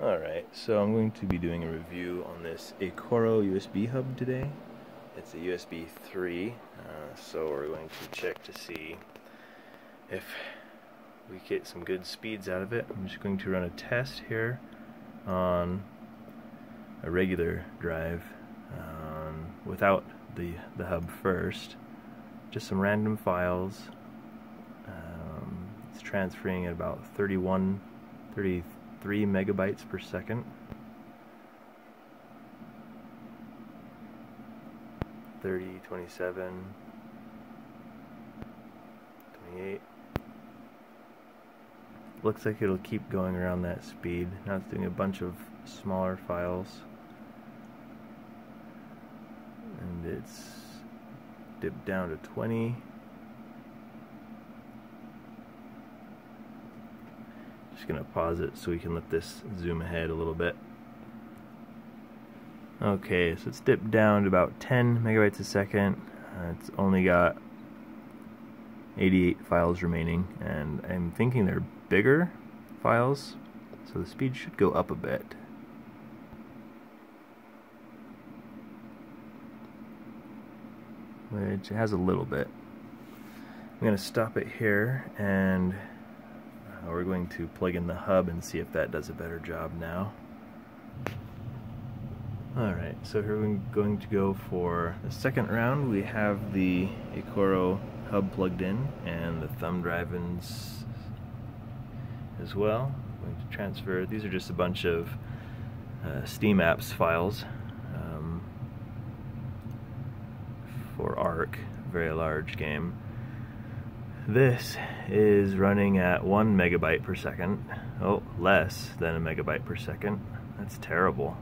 Alright, so I'm going to be doing a review on this Achoro USB hub today. It's a USB 3, uh, so we're going to check to see if we get some good speeds out of it. I'm just going to run a test here on a regular drive um, without the, the hub first. Just some random files. Um, it's transferring at about 31, 33 3 megabytes per second. Thirty, twenty-seven, twenty-eight. Looks like it'll keep going around that speed. Now it's doing a bunch of smaller files. And it's dipped down to 20. Just gonna pause it so we can let this zoom ahead a little bit. Okay, so it's dipped down to about 10 megabytes a second. Uh, it's only got 88 files remaining, and I'm thinking they're bigger files, so the speed should go up a bit. Which has a little bit. I'm going to stop it here and uh, we're going to plug in the hub and see if that does a better job now. Alright, so here we're going to go for the second round. We have the Achoro hub plugged in and the thumb drive-ins as well. I'm going to transfer, these are just a bunch of uh, Steam apps files um, for Ark, very large game. This is running at one megabyte per second. Oh, less than a megabyte per second. That's terrible.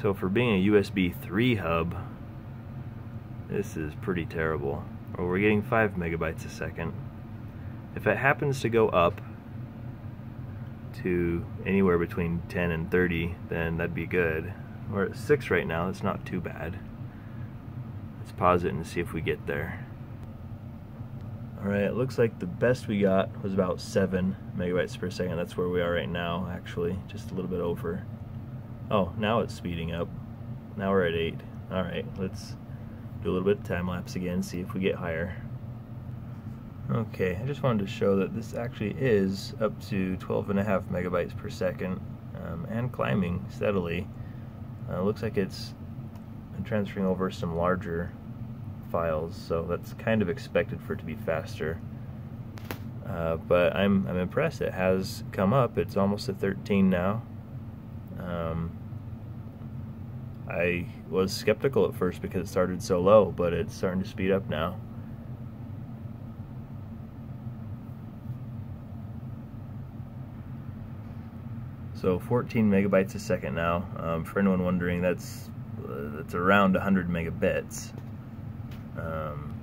So for being a USB 3 hub, this is pretty terrible. Or we're getting 5 megabytes a second. If it happens to go up to anywhere between 10 and 30, then that'd be good. We're at 6 right now, that's not too bad. Let's pause it and see if we get there. Alright, it looks like the best we got was about 7 megabytes per second. That's where we are right now, actually. Just a little bit over. Oh, now it's speeding up. Now we're at 8. Alright, let's do a little bit of time lapse again, see if we get higher. Okay, I just wanted to show that this actually is up to 12 and a half megabytes per second um, and climbing steadily. Uh, looks like it's transferring over some larger files, so that's kind of expected for it to be faster. Uh, but I'm, I'm impressed. It has come up. It's almost a 13 now. Um, I was skeptical at first because it started so low, but it's starting to speed up now. So 14 megabytes a second now. Um, for anyone wondering, that's it's around 100 megabits. Um,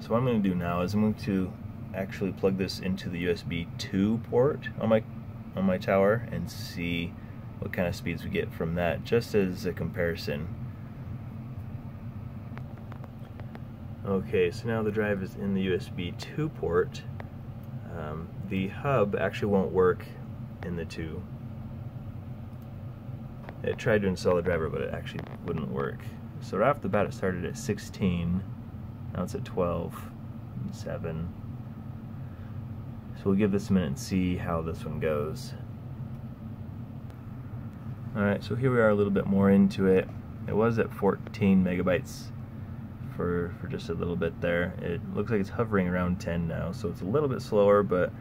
so what I'm going to do now is I'm going to actually plug this into the USB 2 port on my on my tower and see what kind of speeds we get from that just as a comparison. Okay, so now the drive is in the USB 2 port. Um, the hub actually won't work in the 2 it tried to install the driver, but it actually wouldn't work. So right off the bat, it started at 16. Now it's at 12 and 7. So we'll give this a minute and see how this one goes. Alright, so here we are a little bit more into it. It was at 14 megabytes for, for just a little bit there. It looks like it's hovering around 10 now, so it's a little bit slower, but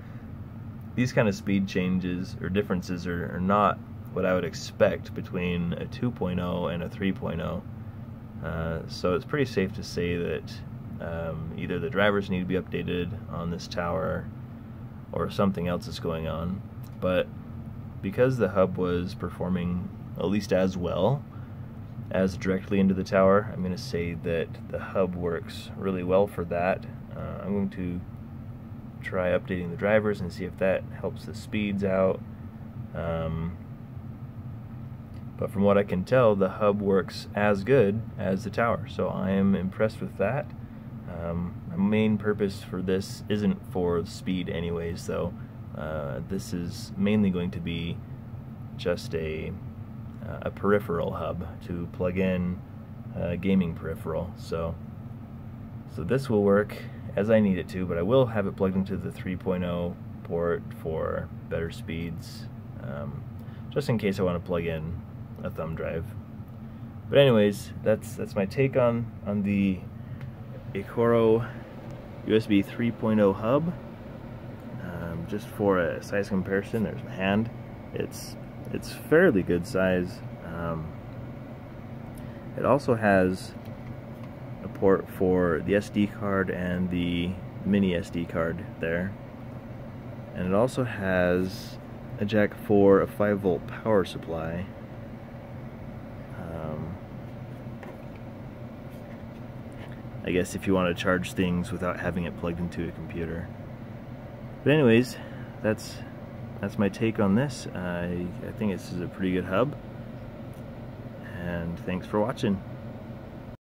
these kind of speed changes or differences are, are not what I would expect between a 2.0 and a 3.0. Uh, so it's pretty safe to say that um, either the drivers need to be updated on this tower or something else is going on. But because the hub was performing at least as well as directly into the tower, I'm going to say that the hub works really well for that. Uh, I'm going to try updating the drivers and see if that helps the speeds out. Um, but from what I can tell, the hub works as good as the tower. So I am impressed with that. Um, my main purpose for this isn't for speed anyways, so uh, this is mainly going to be just a, uh, a peripheral hub to plug in a gaming peripheral. So, so this will work as I need it to, but I will have it plugged into the 3.0 port for better speeds, um, just in case I want to plug in a thumb drive. But anyways, that's that's my take on on the Achoro USB 3.0 hub. Um, just for a size comparison, there's my hand. It's it's fairly good size. Um, it also has a port for the SD card and the mini SD card there. And it also has a jack for a 5 volt power supply. Um, I guess if you want to charge things without having it plugged into a computer. But anyways, that's that's my take on this. I, I think this is a pretty good hub. And thanks for watching.